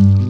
Mm-hmm.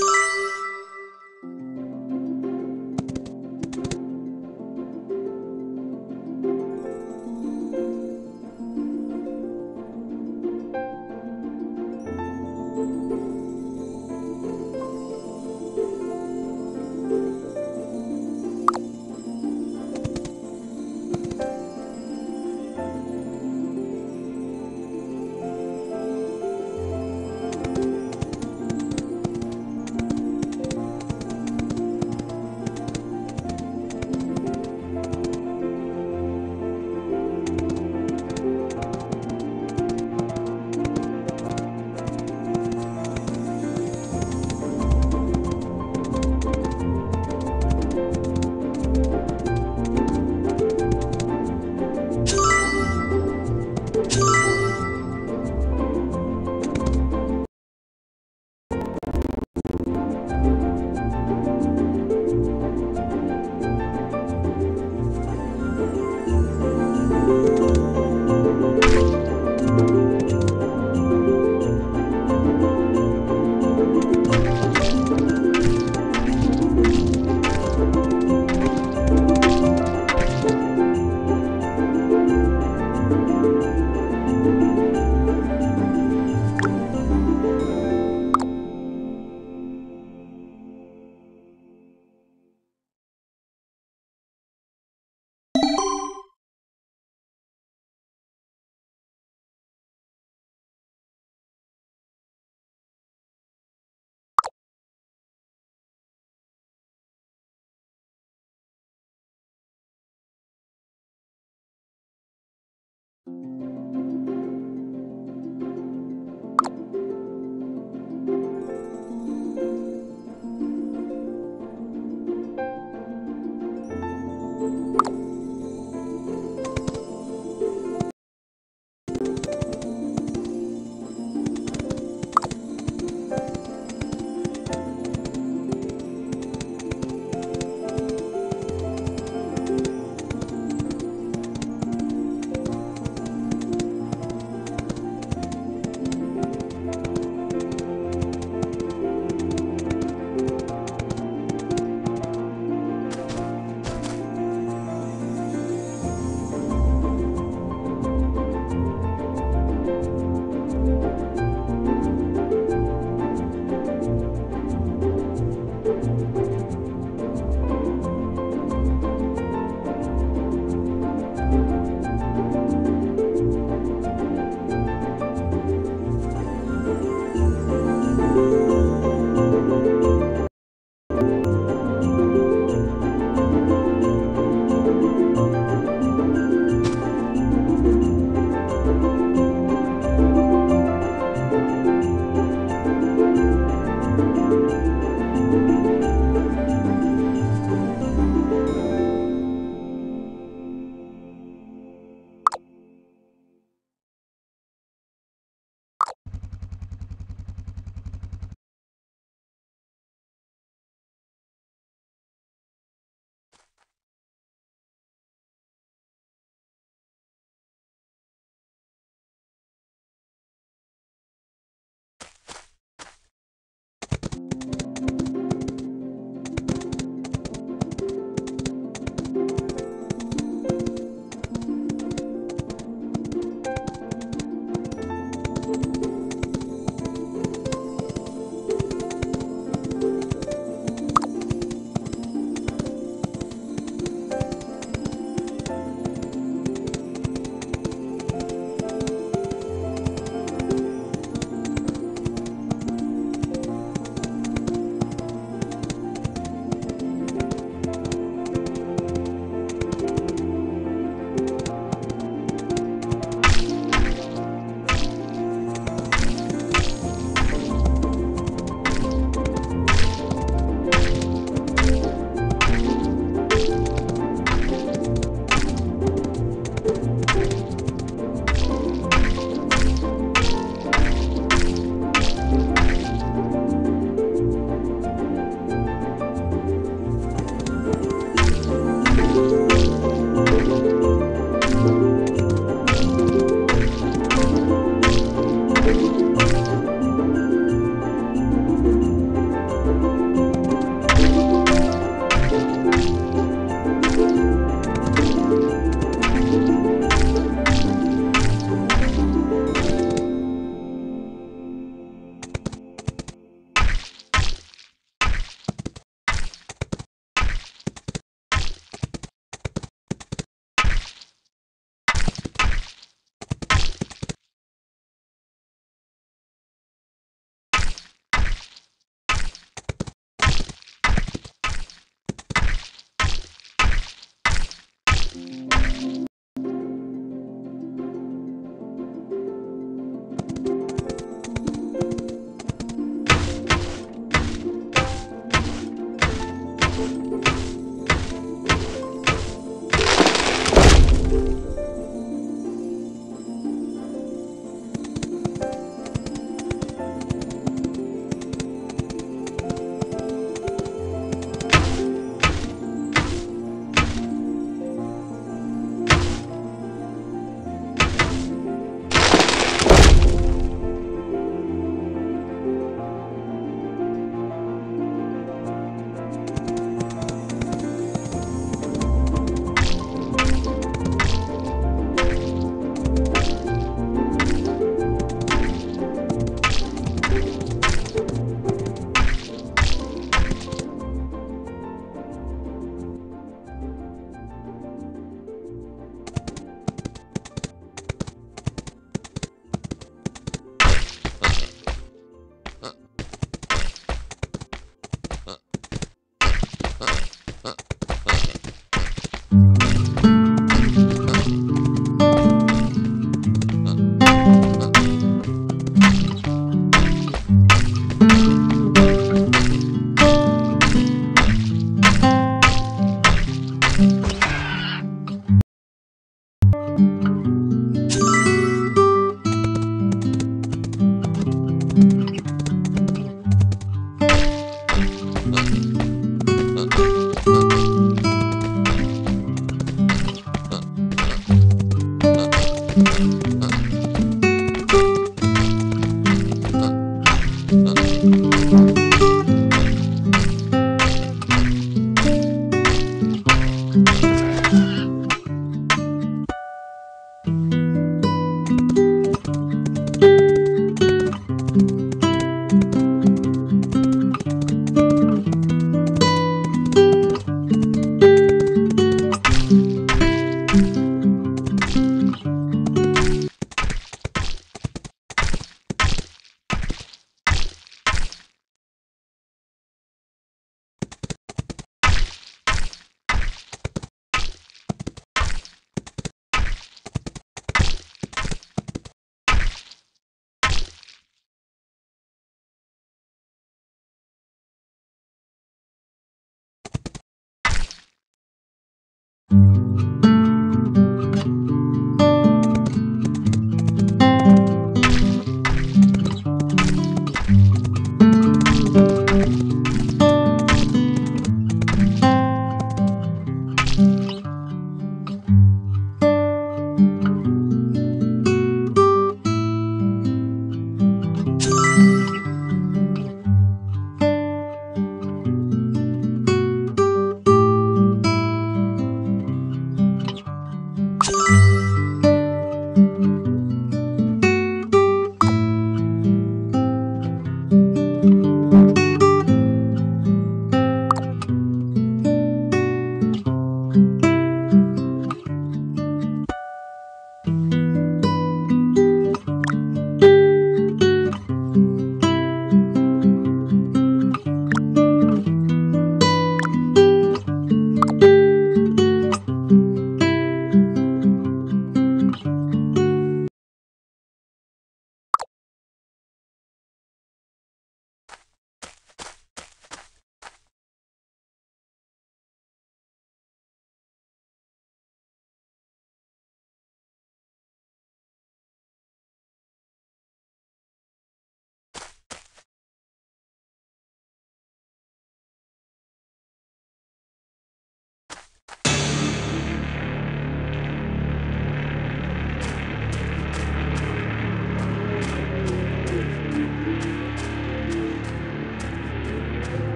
you.